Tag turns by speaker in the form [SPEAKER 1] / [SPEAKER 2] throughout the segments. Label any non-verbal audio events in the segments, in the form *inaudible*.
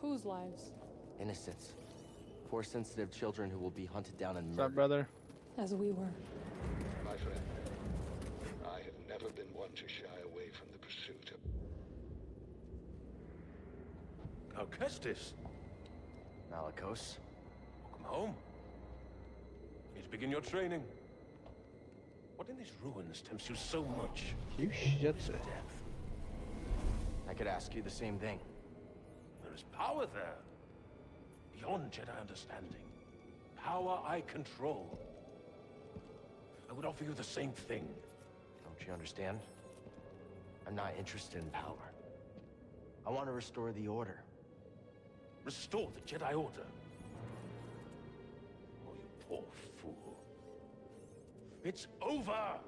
[SPEAKER 1] Whose lives?
[SPEAKER 2] Innocents. Poor sensitive children who will be hunted down and
[SPEAKER 3] What's up,
[SPEAKER 2] murdered.
[SPEAKER 3] brother?
[SPEAKER 1] As we were.
[SPEAKER 4] My friend, I have never been one to shy away from the pursuit of
[SPEAKER 5] Cal Kestis,
[SPEAKER 2] Malicos.
[SPEAKER 5] welcome home. Here to begin your training. What in these ruins tempts you so much?
[SPEAKER 3] You shut the
[SPEAKER 5] Depth.
[SPEAKER 2] I could ask you the same thing.
[SPEAKER 5] Power there. Beyond Jedi understanding. Power I control. I would offer you the same thing.
[SPEAKER 2] Don't you understand? I'm not interested in power. I want to restore the Order.
[SPEAKER 5] Restore the Jedi Order. Oh, you poor fool. It's over!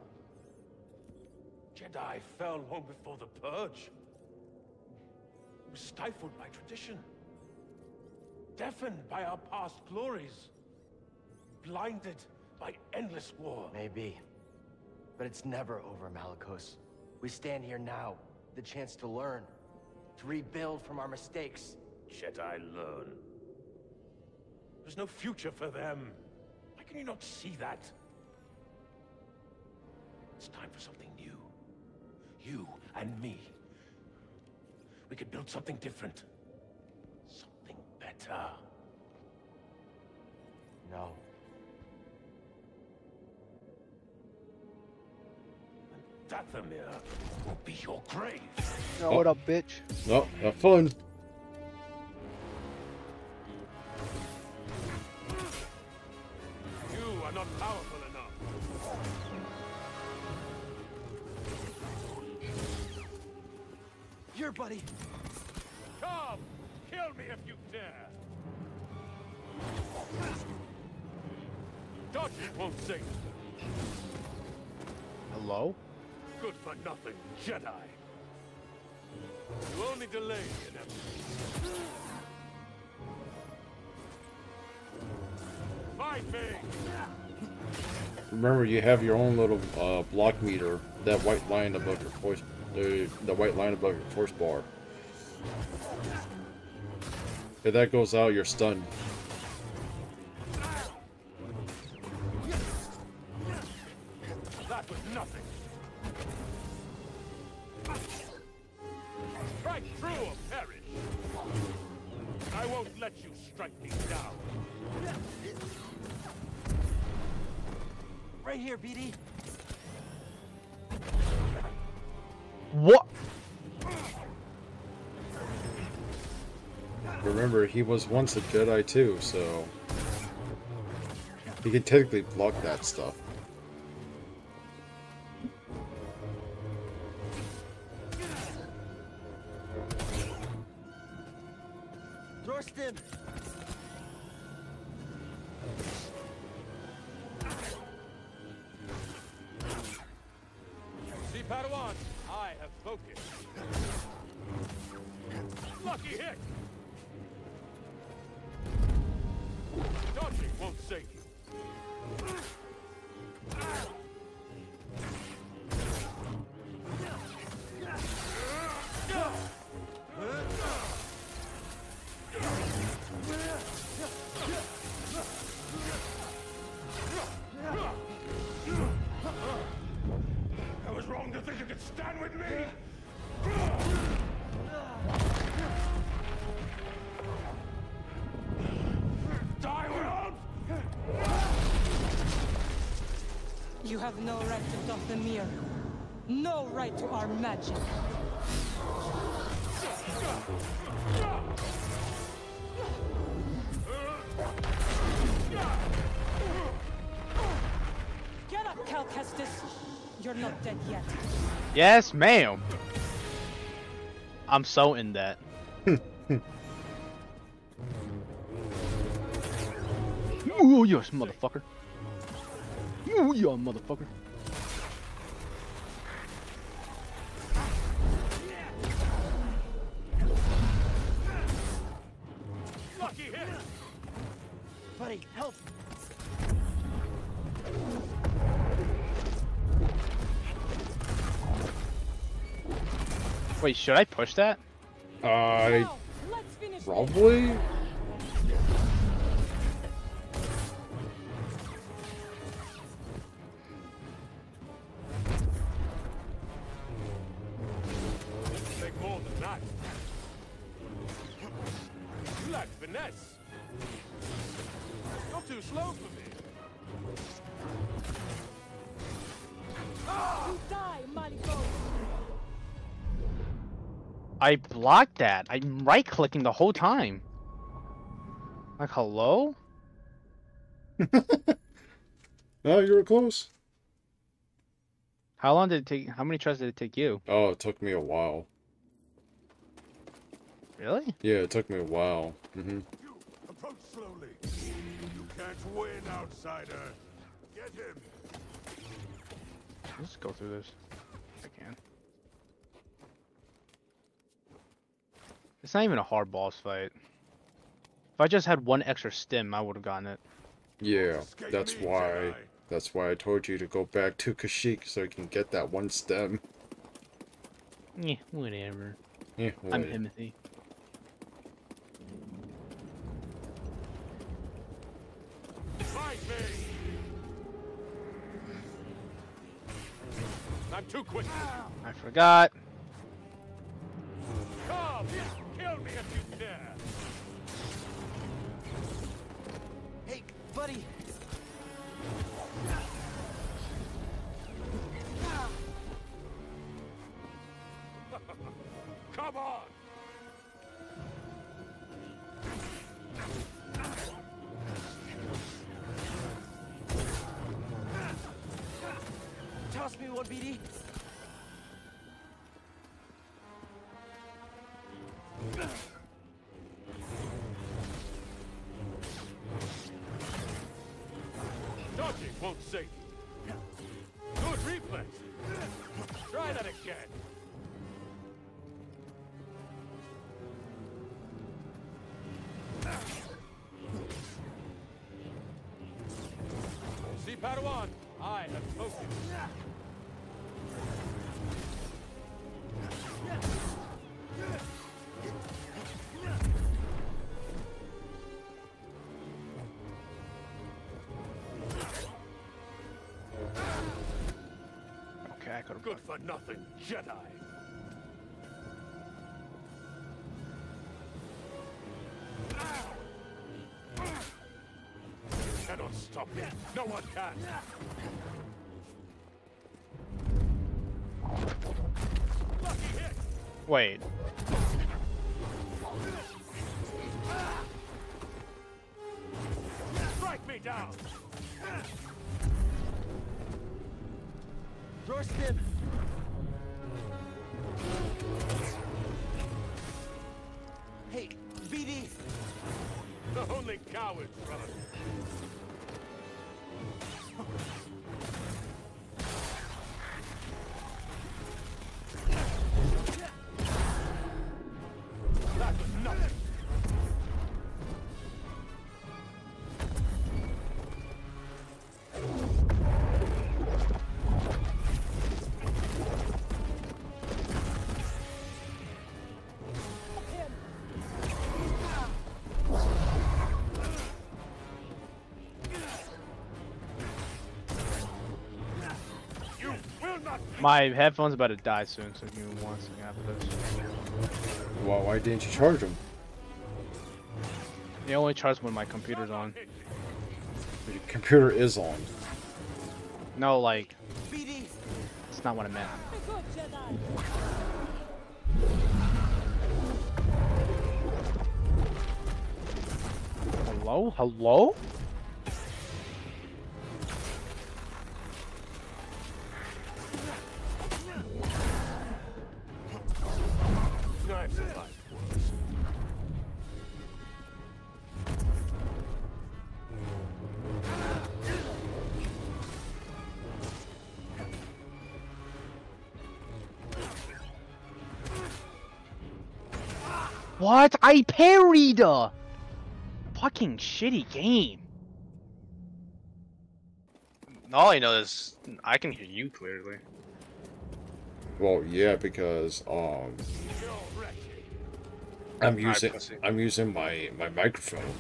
[SPEAKER 5] Jedi fell long before the Purge. Stifled by tradition. Deafened by our past glories. Blinded by endless war.
[SPEAKER 2] Maybe. But it's never over, Malicos. We stand here now, the chance to learn, to rebuild from our mistakes.
[SPEAKER 5] Jedi learn. There's no future for them. Why can you not see that? It's time for something new. You and me. We could build something different. Something better.
[SPEAKER 2] No.
[SPEAKER 5] Dathomir will be your grave.
[SPEAKER 3] Yo, what up, bitch?
[SPEAKER 6] Oh, have fun.
[SPEAKER 5] You are not powerful enough.
[SPEAKER 2] Here, buddy.
[SPEAKER 5] Come! Kill me if you dare! Dodging won't save.
[SPEAKER 3] Hello?
[SPEAKER 5] Good for nothing, Jedi. You only delay the inevitable. Fight me!
[SPEAKER 6] Remember, you have your own little uh, block meter. That white line above your voice, the the white line above your force bar. If that goes out, you're stunned.
[SPEAKER 5] That was nothing. Strike or perish. I won't let you strike me down.
[SPEAKER 2] Right here, BD.
[SPEAKER 3] What?
[SPEAKER 6] Remember, he was once a Jedi too, so he can technically block that stuff.
[SPEAKER 2] Thorsten!
[SPEAKER 5] Have spoken. Lucky hit!
[SPEAKER 1] Have no right to Dathomir. No right to our magic. Get up, Cal Kestis. You're not dead yet.
[SPEAKER 3] Yes, ma'am. I'm so in that. *laughs* Ooh, yes, motherfucker. Ooh, yeah, motherfucker.
[SPEAKER 5] Lucky hit!
[SPEAKER 2] Buddy, help!
[SPEAKER 3] Wait, should I push that?
[SPEAKER 6] I
[SPEAKER 1] Now, let's finish
[SPEAKER 6] Probably.
[SPEAKER 5] Finesse. You're too slow for me. Ah!
[SPEAKER 1] You die, Maliko!
[SPEAKER 3] I blocked that. I'm right clicking the whole time. Like, hello? *laughs*
[SPEAKER 6] No, you were close.
[SPEAKER 3] How long did it take? How many tries did it take you?
[SPEAKER 6] Oh, it took me a while.
[SPEAKER 3] Really?
[SPEAKER 6] Yeah, it took me a while. Mm
[SPEAKER 5] -hmm. Approach slowly. You can't win, outsider. Get him.
[SPEAKER 3] Let's go through this. I can. It's not even a hard boss fight. If I just had one extra stim, I would have gotten it.
[SPEAKER 6] Yeah, that's why. That's why I told you to go back to Kashyyyk so you can get that one stim.
[SPEAKER 3] Yeah, whatever.
[SPEAKER 6] Yeah,
[SPEAKER 3] I'm. Timothy.
[SPEAKER 5] Too quick.
[SPEAKER 3] I forgot.
[SPEAKER 5] Come, kill me if you dare.
[SPEAKER 2] Hey, buddy!
[SPEAKER 5] Dodging won't save you. Good reflex. Try that again. See, Padawan, I have spoken.
[SPEAKER 3] Okay, I could have.
[SPEAKER 5] Good for nothing, Jedi. You cannot stop me. No one can. Lucky hit.
[SPEAKER 3] Wait.
[SPEAKER 5] Strike me down.
[SPEAKER 2] Your
[SPEAKER 5] Only cowards run.
[SPEAKER 3] My headphones about to die soon, so give me one second after this.
[SPEAKER 6] Well, why didn't you charge them?
[SPEAKER 3] They only charge when my computer's on.
[SPEAKER 6] Your computer is on.
[SPEAKER 3] No, like, it's not what I meant.
[SPEAKER 1] Be good, Jedi!
[SPEAKER 3] Hello? Hello? What? I parried! Fucking shitty game. All I know is I can hear you clearly.
[SPEAKER 6] Well, yeah, because um, I'm using. I'm using my my microphone.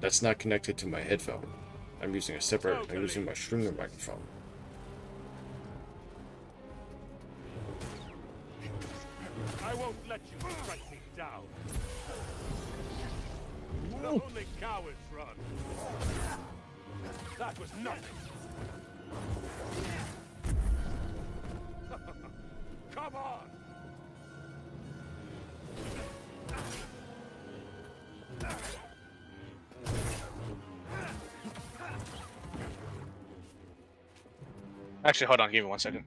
[SPEAKER 6] That's not connected to my headphone. I'm using a separate. I'm using my streamer microphone.
[SPEAKER 5] Won't let you strike me down. Only cowards run. That was nothing. *laughs* Come on!
[SPEAKER 7] Actually, hold on. Give me one second.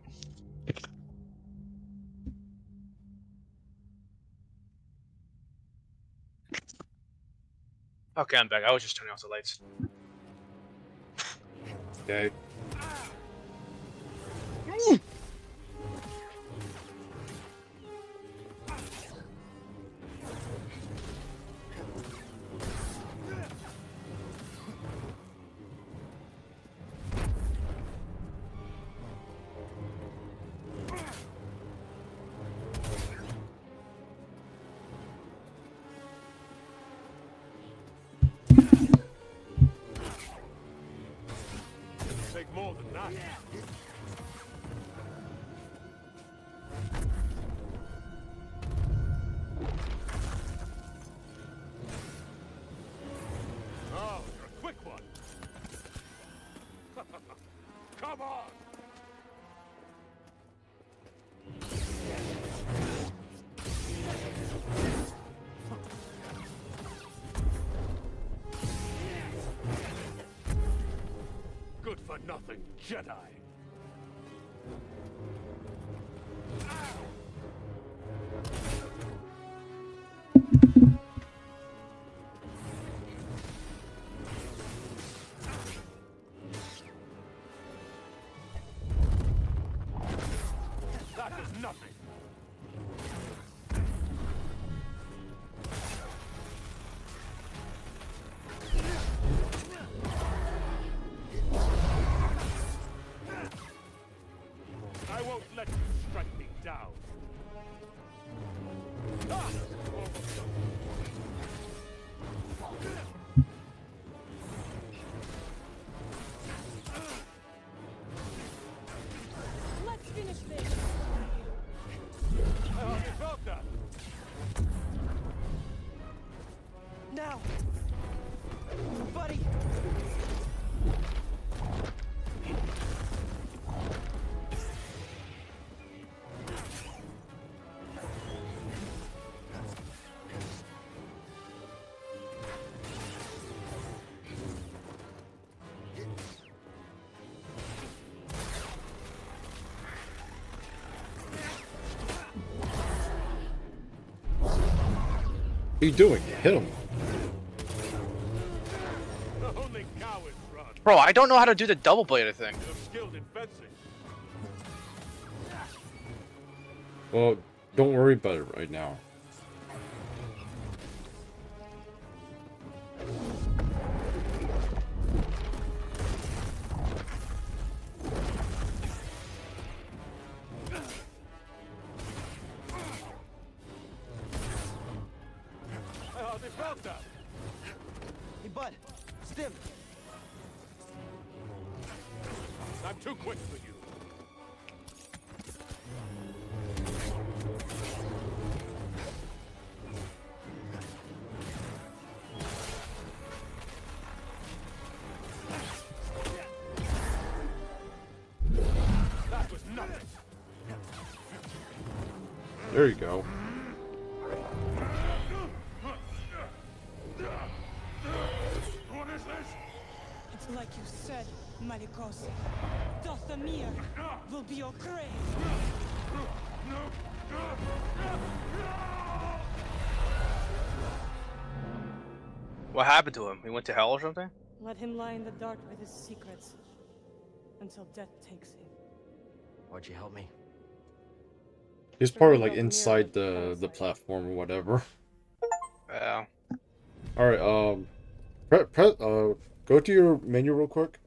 [SPEAKER 7] Okay, I'm back. I was just turning off the lights.
[SPEAKER 6] Okay.
[SPEAKER 5] Come on! Good for nothing, Jedi. Nothing.
[SPEAKER 6] Are you doing? Hit him.
[SPEAKER 5] Only cowards run.
[SPEAKER 7] Bro, I don't know how to do the double bladed thing.
[SPEAKER 5] You're skilled in fencing.
[SPEAKER 6] Well, don't worry about it right now. There you go.
[SPEAKER 5] What is this?
[SPEAKER 1] It's like you said, Malicos. Dathomir will be your grave.
[SPEAKER 7] What happened to him? He went to hell or something?
[SPEAKER 1] Let him lie in the dark with his secrets until death takes him.
[SPEAKER 2] Why'd you help me?
[SPEAKER 6] He's probably like inside the the platform or whatever.
[SPEAKER 7] Yeah.
[SPEAKER 6] All right. Um, pre pre uh, go to your menu real quick.